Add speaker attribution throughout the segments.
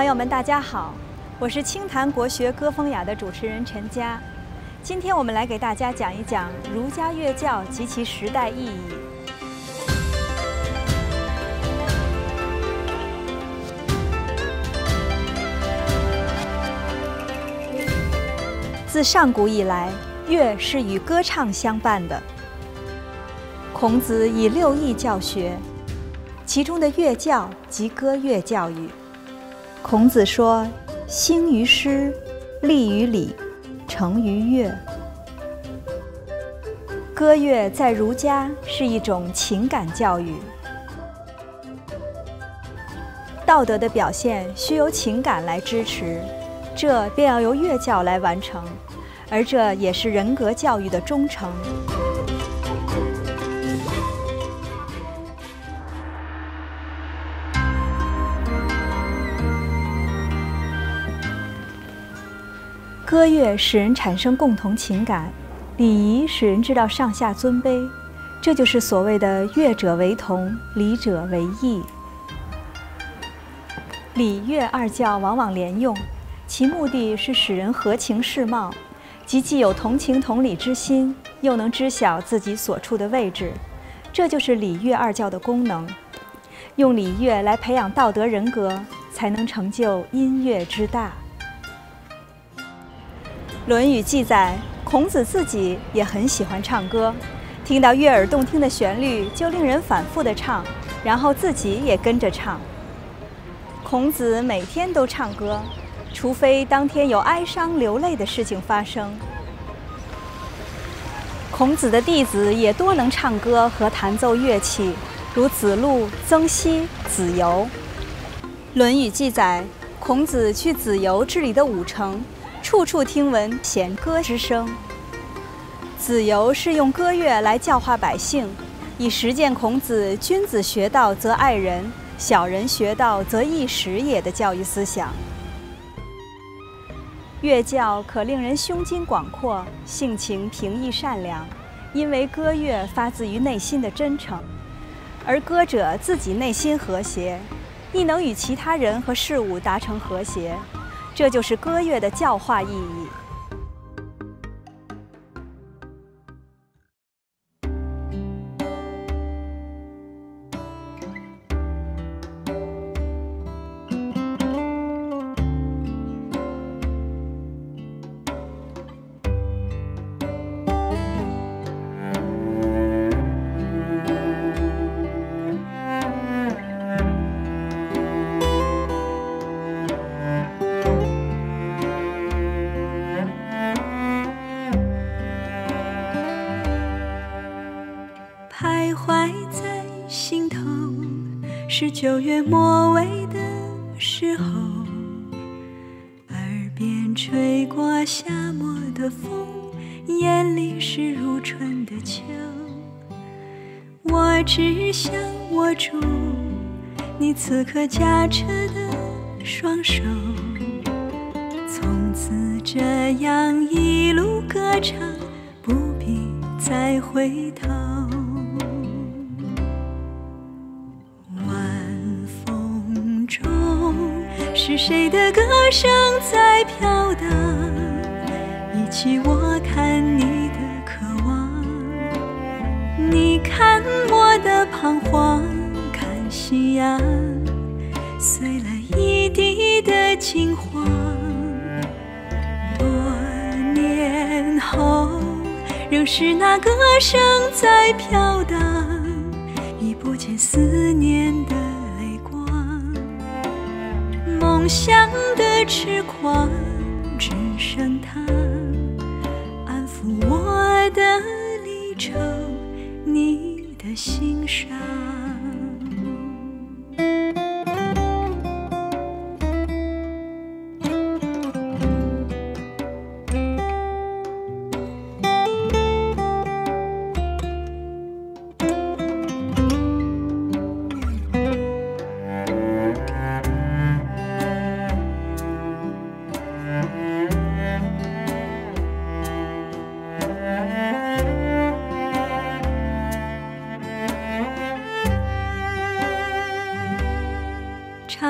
Speaker 1: 朋友们，大家好，我是清谈国学歌风雅的主持人陈佳。今天我们来给大家讲一讲儒家乐教及其时代意义。自上古以来，乐是与歌唱相伴的。孔子以六艺教学，其中的乐教即歌乐教育。孔子说：“兴于诗，立于礼，成于乐。”歌乐在儒家是一种情感教育，道德的表现需由情感来支持。这便要由乐教来完成，而这也是人格教育的忠诚。歌乐使人产生共同情感，礼仪使人知道上下尊卑，这就是所谓的“乐者为同，礼者为义”。礼乐二教往往连用。其目的是使人合情适貌，即既有同情同理之心，又能知晓自己所处的位置，这就是礼乐二教的功能。用礼乐来培养道德人格，才能成就音乐之大。《论语》记载，孔子自己也很喜欢唱歌，听到悦耳动听的旋律，就令人反复的唱，然后自己也跟着唱。孔子每天都唱歌。除非当天有哀伤流泪的事情发生，孔子的弟子也多能唱歌和弹奏乐器，如子路、曾皙、子游。《论语》记载，孔子去子游治理的武城，处处听闻弦歌之声。子游是用歌乐来教化百姓，以实践孔子“君子学道则爱人，小人学道则易时也”的教育思想。乐教可令人胸襟广阔，性情平易善良，因为歌乐发自于内心的真诚，而歌者自己内心和谐，亦能与其他人和事物达成和谐，这就是歌乐的教化意义。
Speaker 2: 九月末尾的时候，耳边吹过夏末的风，眼里是如春的秋。我只想握住你此刻驾车的双手，从此这样一路歌唱，不必再回头。谁的歌声在飘荡？一起我看你的渴望，你看我的彷徨，看夕阳碎了一地的金黄。多年后，仍是那歌声在飘荡，想的痴狂，只剩他安抚我的离愁，你的心伤。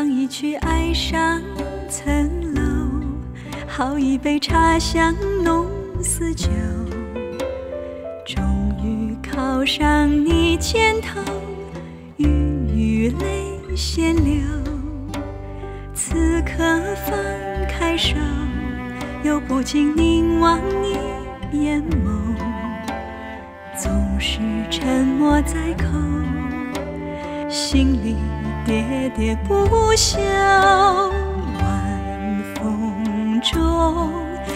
Speaker 2: 唱一曲爱上层楼，好一杯茶香浓似酒。终于靠上你肩头，欲语泪先流。此刻放开手，又不禁凝望你眼眸，总是沉默在口，心里喋喋不休。晚风中，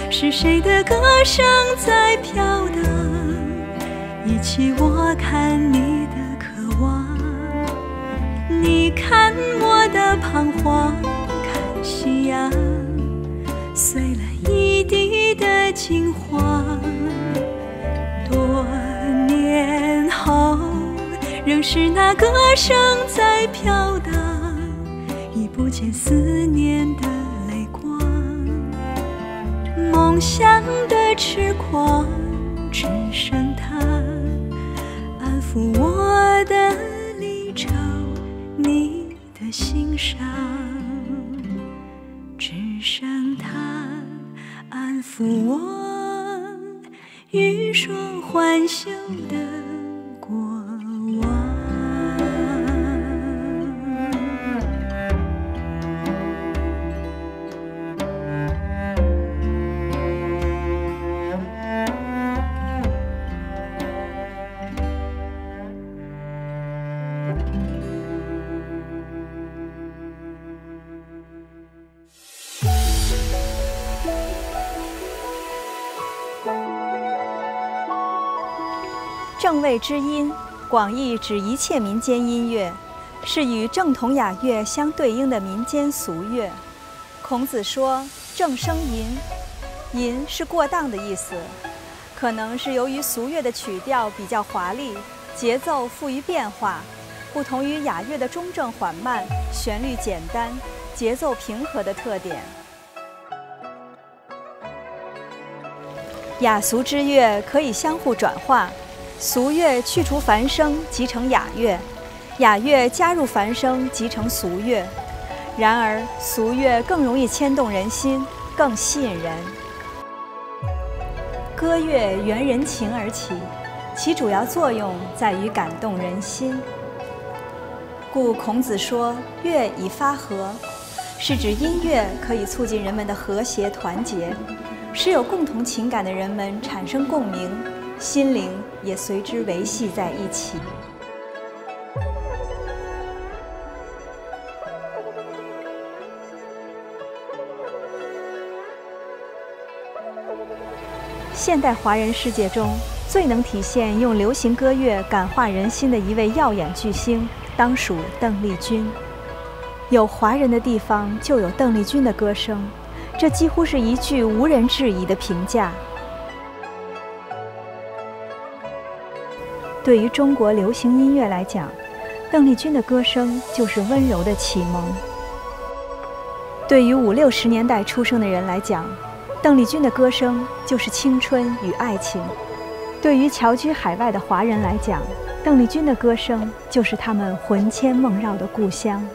Speaker 2: 是谁的歌声在飘荡？一起我看你的渴望，你看我的彷徨，看夕阳是那歌声在飘荡，已不见思念的泪光，梦想的痴狂，只剩他。抚我的离愁，你的心伤，只剩他安抚我欲说还休的。
Speaker 1: 正位之音，广义指一切民间音乐，是与正统雅乐相对应的民间俗乐。孔子说：“正声淫，淫是过当的意思。可能是由于俗乐的曲调比较华丽，节奏富于变化，不同于雅乐的中正缓慢、旋律简单、节奏平和的特点。雅俗之乐可以相互转化。”俗乐去除繁声，即成雅乐；雅乐加入繁声，即成俗乐。然而，俗乐更容易牵动人心，更吸引人。歌乐缘人情而起，其主要作用在于感动人心。故孔子说：“乐以发和”，是指音乐可以促进人们的和谐团结，使有共同情感的人们产生共鸣。心灵也随之维系在一起。现代华人世界中最能体现用流行歌乐感化人心的一位耀眼巨星，当属邓丽君。有华人的地方就有邓丽君的歌声，这几乎是一句无人质疑的评价。对于中国流行音乐来讲，邓丽君的歌声就是温柔的启蒙。对于五六十年代出生的人来讲，邓丽君的歌声就是青春与爱情；对于侨居海外的华人来讲，邓丽君的歌声就是他们魂牵梦绕的故乡。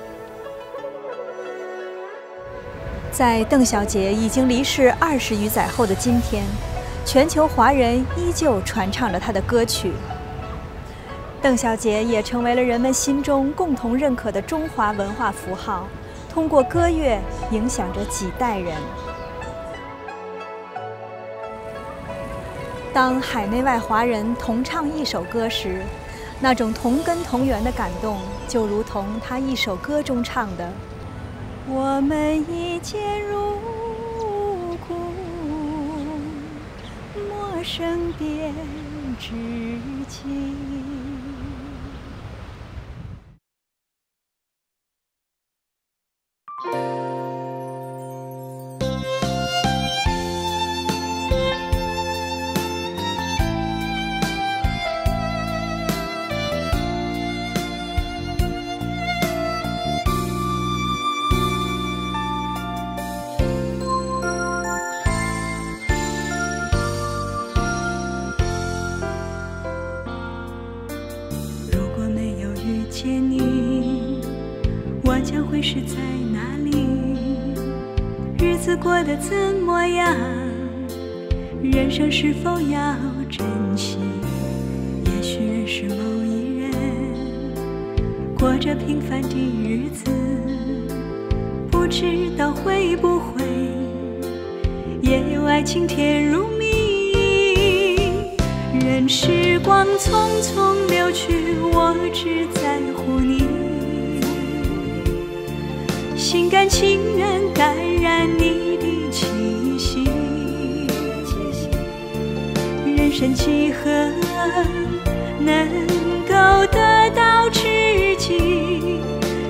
Speaker 1: 在邓小姐已经离世二十余载后的今天，全球华人依旧传唱着她的歌曲。邓小姐也成为了人们心中共同认可的中华文化符号，通过歌乐影响着几代人。当海内外华人同唱一首歌时，那种同根同源的感动，就如同他一首歌中唱的：“我们一见如故，陌生便知己。”
Speaker 2: 得怎么样？人生是否要珍惜？也许认识某一人，过着平凡的日子，不知道会不会也有爱情甜如蜜。任时光匆匆流去，我只在乎你。心甘情愿感染你人生几何能够得到知己？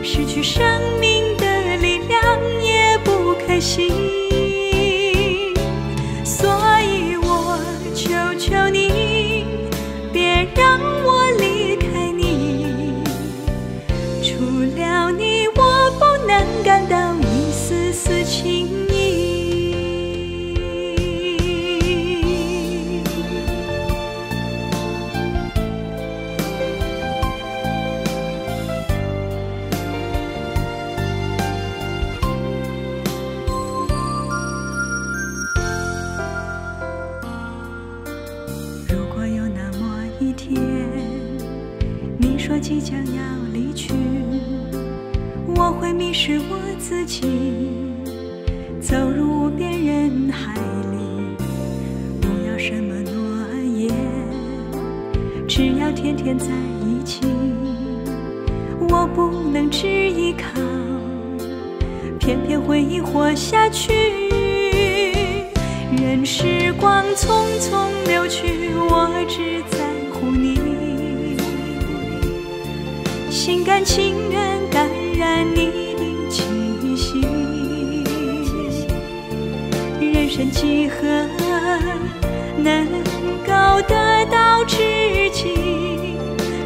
Speaker 2: 失去生命自己，走入无边人海里，不要什么诺言，只要天天在一起。我不能只依靠，偏偏回忆活下去。任时光匆匆流去，我只在乎你，心甘情愿何能够得到知己？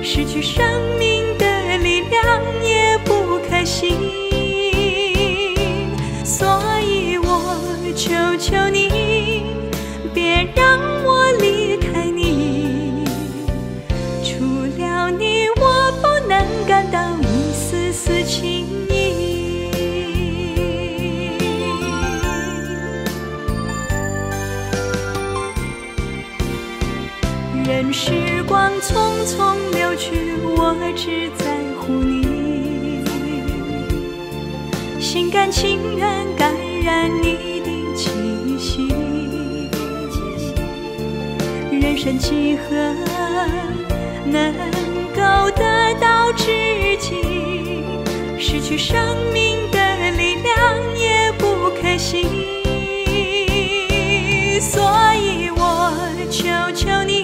Speaker 2: 失去生命的力量也不可惜，所以我求求你，别让我离开你。除了你，我不能感到。时光匆匆流去，我只在乎你，心甘情愿感染你的气息。人生几何能够得到知己？失去生命的力量也不可惜，所以我求求你。